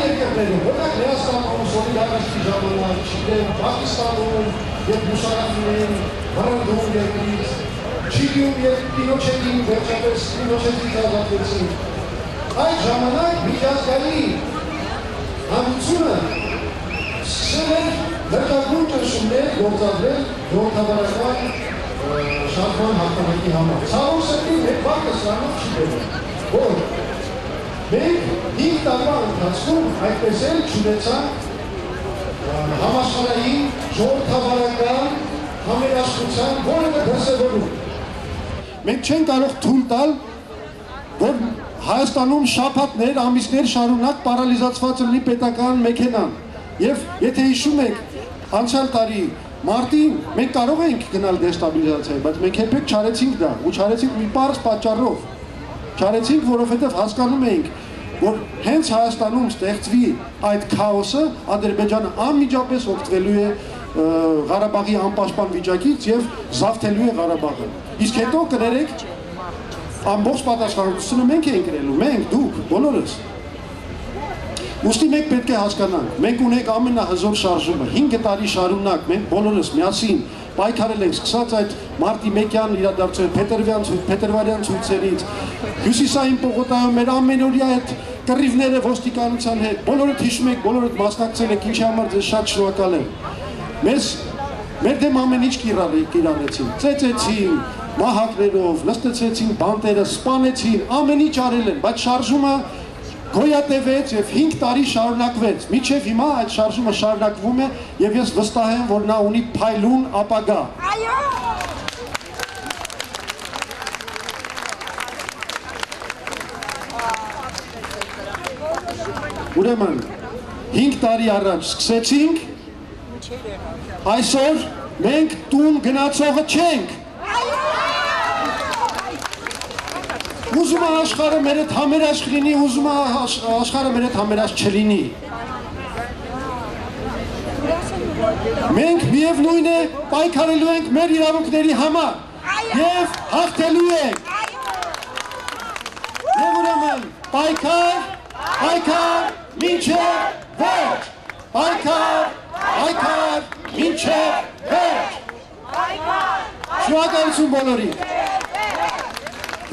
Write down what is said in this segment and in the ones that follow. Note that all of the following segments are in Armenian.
երկրներում, օրինակ Լեհաստանում, Սոլիդարիստի ժամանակ, չգիտեմ, Պակիստանում, երբ մուսարանում էին վրանդում երկրից, Չիլիում երբ Պինոչետին վերջապես Պինոչետից ազատվեցին, այդ ժամանակ միջազգային հանրությունը սկսել էր վերջագույն ճնշումներ գործադրել ժողովրդավարական շարժման հաղթանակի համար։ Ցավոք սրտի մեկ բանը սրանով չի դերում, որ մենք 5 տարվա ընթացքում այդպես էլ չունեցանք համաշխարհային ժողովրդավարական համերաշխության որևէ դրսևորում։ Մենք չենք կարող թույլ տալ, որ Հայաստանում շաբաթներ, ամիսներ շարունակ պարալիզացված լինի պետական մեքենան։ Եվ եթե հիշում եք, անցյալ տարի մարտին մենք կարող էինք գնալ դեստաբիլիզացիայի, բայց մենք երբեք չարեցինք դա, ու չարեցինք մի պարզ պատճառով։ Չարեցինք, որովհետև հասկանում էինք, որ հենց Հայաստանում ստեղծվի այդ քաոսը, Ադրբեջանը անմիջապես օգտվելու է Ղարաբաղի անպաշտպան վիճակից եւ զավթելու է Ղարաբաղը։ Իսկ հետո կներեք ամբողջ պատասխանատվությունը մենք ենք գրելու, մենք, դուք, բոլորս։ Ոստի մենք պետք է հասկանանք, մենք ունենք ամենահզոր շարժումը, 5 տարի շարունակ մենք բոլորս միասին պայքարել ենք, սկսած այդ մարտի 1-յան իրադարձությունից, փետրվյան ցույց, փետրվարյան ցույցերից, հյուսիսային պողոտայում մեր ամենօրյա այդ կռիվները ոստիկանության հետ, բոլորդ հիշում եք, բոլորդ մասնակցել եք, ինչի համար ձեզ շատ շնորհակալ եմ։ Մեզ մեր դեմ ամեն ինչ կիրառեցին, ծեծեցին, մահակներով, նստեցրեցին բանտերը, սպանեցին, ամեն ինչ արել են, բայց շարժումը գոյատևեց եւ 5 տարի շարունակվեց։ Միջև հիմա այդ շարժումը շարունակվում է եւ ես վստահ եմ, որ նա ունի փայլուն ապագա։ Այո։ Ուրեմն 5 տարի առաջ սկսեցինք այսօր մենք տուն գնացողը չենք Ուզում է աշխարհը մեր հետ համերաշխ լինի, ուզում է աշխարհը մեր հետ համերաշխ չլինի։ Մենք միևնույն է պայքարելու ենք մեր իրավունքների համար եւ հաղթելու ենք։ Եվ ուրեմն պայքար, պայքար, մինչև վերջ։ Պայքար, պայքար, մինչև վերջ։ Պայքար, շնորհակալություն բոլորին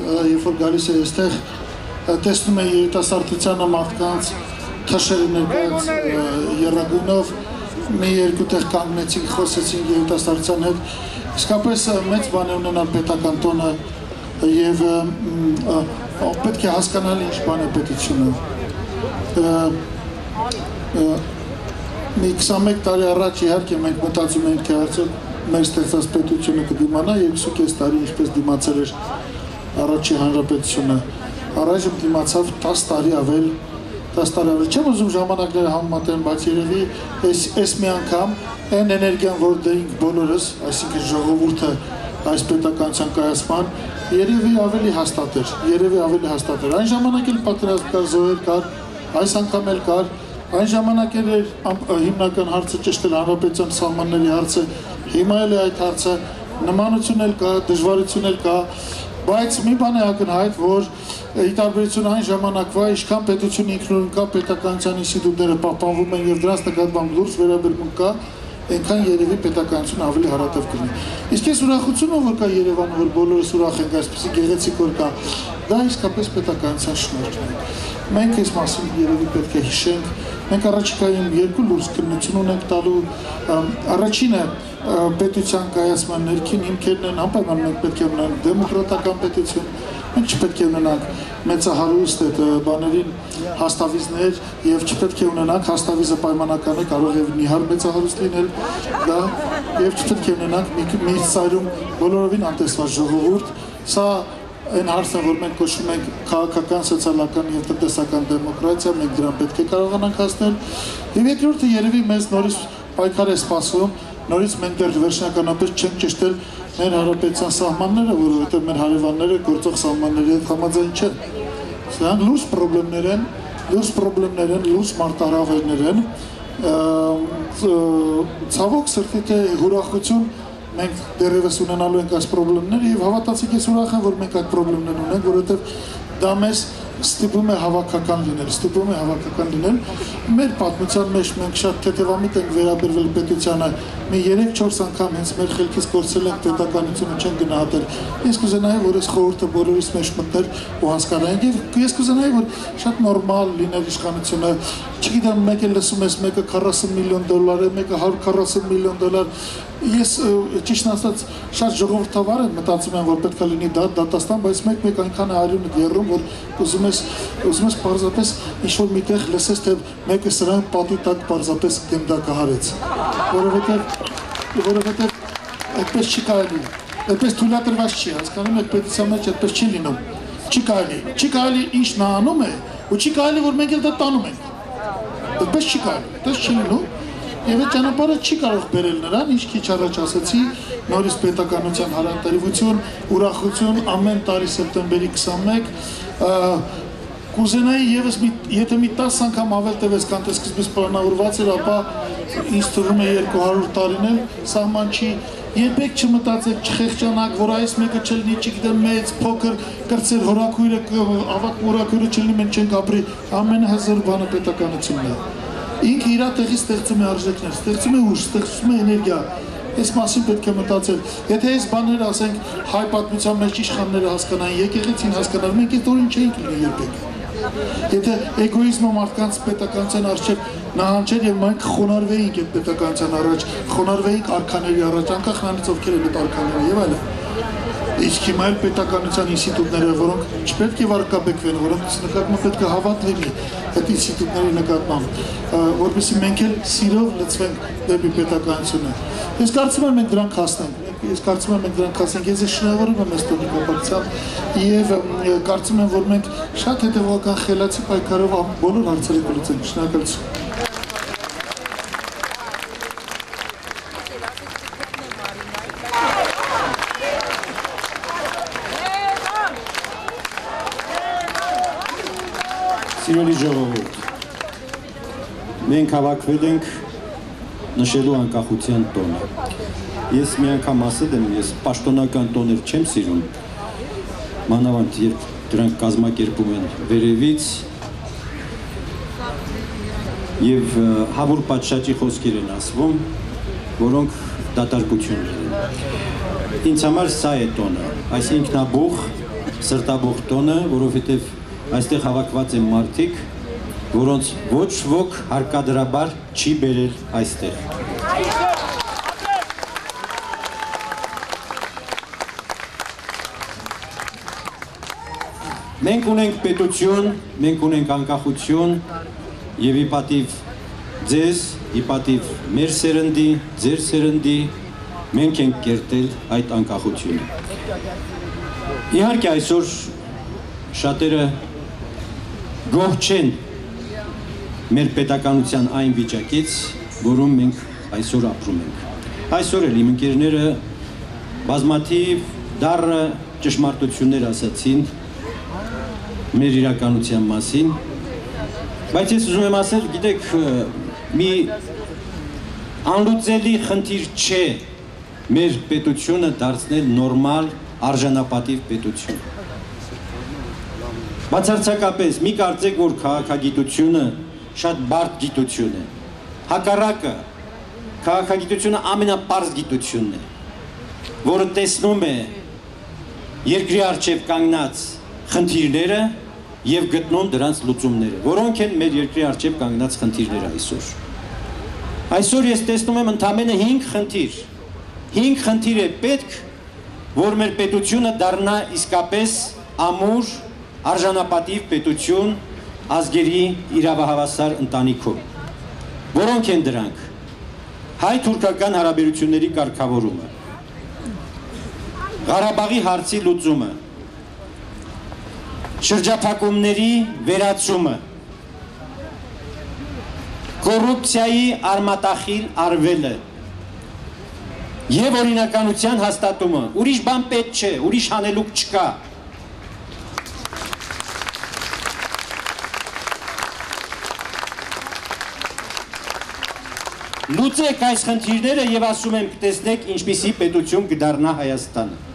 երբ որ գալիս է այստեղ տեսնում է երիտասարդությանը մարդկանց թշերը ներկայաց երագույնով մի երկու տեղ կանգնեցինք, խոսեցինք երիտասարդության հետ, իսկապես մեծ բան է ունենալ պետական տոնը եւ պետք է հասկանալ ինչ բան է պետությունը։ Մի 21 տարի առաջ իհարկե մենք մտածում էինք թե արդյոք մեր ստեղծած պետությունը կդիմանա 2.5 տարի ինչպես դիմացել էր առաջի հանրապետությունը առայժմ դիմացավ 10 տարի ավել 10 տարի ավել չեմ ուզում ժամանակները համեմատեմ բայց երևի այս այս մի անգամ այն էներգիան որ դենք բոլորս այսինքն ժողովուրդը այս պետականության կայացման երևի ավելի հաստատ էր երևի ավելի հաստատ էր այն ժամանակ էլ պատրաստ կար զոհեր կար այս անգամ էլ կար այն ժամանակ էր հիմնական հարցը ճշտել հանրապետության սահմանների հարցը հիմա էլ է այդ հարցը նմանություն էլ կա դժվարություն էլ կա բայց մի բան է ակնհայտ, որ ի տարբերություն այն ժամանակվա ինչքան պետությունը ինքնուրույն կա, պետականության ինստիտուտները պահպանվում են եւ դրանց նկատմամբ լուրջ վերաբերմունք կա, այնքան երևի պետականություն ավելի հարատև կլինի։ Իսկ այս ուրախությունը, որ կա Երևանում, որ բոլորս ուրախ ենք, այսպեսի գեղեցիկ որ կա, դա իսկապես պետականության շնորհքն է։ Մենք այս մասին երևի պետք է հիշենք։ Մենք առաջիկայում երկու լուրջ քննություն ունենք տալու։ Առաջինը պետության կայացման ներքին հիմքերն են անպայման մենք պետք է ունենանք դեմոկրատական պետություն, մենք չպետք է ունենանք մեծահարուստ այդ բաներին հաստավիզներ եւ չպետք է ունենանք հաստավիզը պայմանական է կարող է նիհար մեծահարուստ լինել դա եւ չպետք է ունենանք մի մի ծայրում բոլորովին անտեսված ժողովուրդ սա այն հարցը, որ մենք կոչում ենք քաղաքական, սոցիալական եւ տնտեսական դեմոկրատիա, մենք դրան պետք է կարողանանք հասնել։ Եվ երկրորդը երևի մեզ նորից պայքար է սպասում նորից մենք դեռ վերջնականապես չենք ճշտել մեր հարաբերության սահմանները, որովհետև մեր հարևանները գործող սահմանների հետ համաձայն չեն։ Սրանք լուրջ խնդիրներ են, լուրջ խնդիրներ են, լուրջ մարտահրավերներ են։ Ցավոք սրտի թե ուրախություն մենք դեռևս ունենալու ենք այս խնդիրները եւ հավատացիք ես ուրախ եմ, որ մենք այդ խնդիրներ ունենք, որովհետեւ դա մեզ ստիպում է հավաքական լինել, ստիպում է հավաքական լինել։ Մեր պատմության մեջ մենք շատ թեթևամիտ ենք վերաբերվել պետությանը։ Մի 3-4 անգամ հենց մեր խելքից կորցրել ենք պետականությունը չեն գնահատել։ Ես կուզենայի, որ այս խորհուրդը բոլորիս մեջ մտներ ու հասկանային եւ ես կուզենայի, որ շատ նորմալ լիներ իշխանությունը։ Չգիտեմ, մեկը լսում ես, մեկը 40 միլիոն դոլար է, մեկը 140 միլիոն դոլար ես ճիշտ ասած շատ ժողովրդավար եմ մտածում եմ որ պետքա լինի դա դատաստան բայց մեկ-մեկ այնքան է արյունը դերում որ ուզում ես ուզում ես պարզապես ինչ որ միտեղ լսես թե մեկը սրան պատի տակ պարզապես գնդակը հարեց որովհետև որովհետև այդպես չի կարելի այդպես թույլատրված չի հասկանում եք պետության մեջ այդպես չի լինում չի կարելի չի կարելի ինչ նա անում է ու չի կարելի որ մենք էլ դա տանում ենք այդպես չի կարելի այդպես չի լինում Եվ այդ ճանապարհը չի կարող բերել նրան, ինչ քիչ առաջ ասացի, նորից պետականության հարանտերություն, ուրախություն ամեն տարի սեպտեմբերի 21 կուզենայի եւս մի եթե մի 10 անգամ ավել տևես քան թե սկզբից պլանավորված էր, ապա ինձ թվում է 200 տարին էլ սահման չի երբեք չմտածեք, չխեղճանաք, որ այս մեկը չլինի, չգիտեմ, մեծ, փոքր, կրծեր հորակույրը, ավակ հորակույրը չլինի, մենք չենք ապրի, ամենահզոր բանը պետականությունն է ինքը իր տեղի ստեղծում է արժեքներ, ստեղծում է ուժ, ստեղծում է էներգիա։ Այս մասին պետք է մտածել։ Եթե այս բաները ասենք հայ պատմության մեջ իշխանները հասկանային, եկեղեցին հասկանան, մենք այդ օրին չէինք լինի երբեք։ Եթե էգոիզմը մարդկանց պետականության արժեք նահանջեր եւ մենք խոնարհվեինք այդ պետականության առաջ, խոնարհվեինք արքաների առաջ, անկախ նրանից ովքեր են այդ արքաները եւ այլն իսկ հիմա էլ պետականության ինստիտուտները, որոնք չպետք է վարկաբեկվեն, որոնք նկատմամբ պետք է հավատ լինի այդ ինստիտուտների նկատմամբ, որովհետեւ մենք էլ սիրով լծվենք դեպի պետականությունը։ Ես կարծում եմ մենք դրանք հասնենք ես կարծում եմ մենք դրանք ասենք, ես շնորհավորում եմ այս տոնի կապակցությամբ եւ կարծում եմ, որ մենք շատ հետեւական խելացի պայքարով բոլոր հարցերը կլուծենք։ Շնորհակալություն։ Սիրելի ժողովուրդ, մենք հավաքվել ենք նշելու անկախության տոնը։ Ես մի անգամ ասել եմ, ես պաշտոնական տոներ չեմ սիրում, մանավանդ երբ դրանք կազմակերպում են վերևից եւ հավուր պատշաճի խոսքեր են ասվում, որոնք դատարկություններ են։ Ինձ համար սա է տոնը, այս ինքնաբուխ, սրտաբուխ տոնը, որովհետեւ այստեղ հավաքված են մարդիկ, որոնց ոչ ոք հարկադրաբար չի բերել այստեղ։ Մենք ունենք պետություն, մենք ունենք անկախություն եւ իպատիվ ձեզ, իպատիվ մեր սերնդի, ձեր սերնդի մենք ենք կերտել այդ անկախությունը։ Իհարկե այսօր շատերը գոհ չեն մեր պետականության այն վիճակից, որում մենք այսօր ապրում ենք։ Այսօր էլ իմ ընկերները բազմաթիվ դառը ճշմարտություններ ասացին մեր իրականության մասին, բայց ես ուզում եմ ասել, գիտեք, մի անլուծելի խնդիր չէ մեր պետությունը դարձնել նորմալ արժանապատիվ պետություն Բացարձակապես մի կարծեք, որ քաղաքագիտությունը շատ բարդ գիտություն է։ Հակառակը քաղաքագիտությունը ամենապարզ գիտությունն է, որը տեսնում է երկրի արչև կանգնած խնդիրները եւ գտնում դրանց լուծումները, որոնք են մեր երկրի արչև կանգնած խնդիրները այսօր։ Այսօր ես տեսնում եմ ընդամենը 5 խնդիր։ 5 խնդիր է պետք, որ մեր պետությունը դառնա իսկապես ամուր արժանապատիվ պետություն ազգերի իրավահավասար ընտանիքում։ Որոնք են դրանք։ Հայ-թուրքական հարաբերությունների կարգավորումը, Ղարաբաղի հարցի լուծումը, շրջափակումների վերացումը, կոռուպցիայի արմատախիլ արվելը, եւ օրինականության հաստատումը։ Ուրիշ բան պետք չէ, ուրիշ հանելուկ չկա։ լուծեք այս խնդիրները եւ ասում եմ կտեսնեք ինչպիսի պետություն կդառնա Հայաստանը։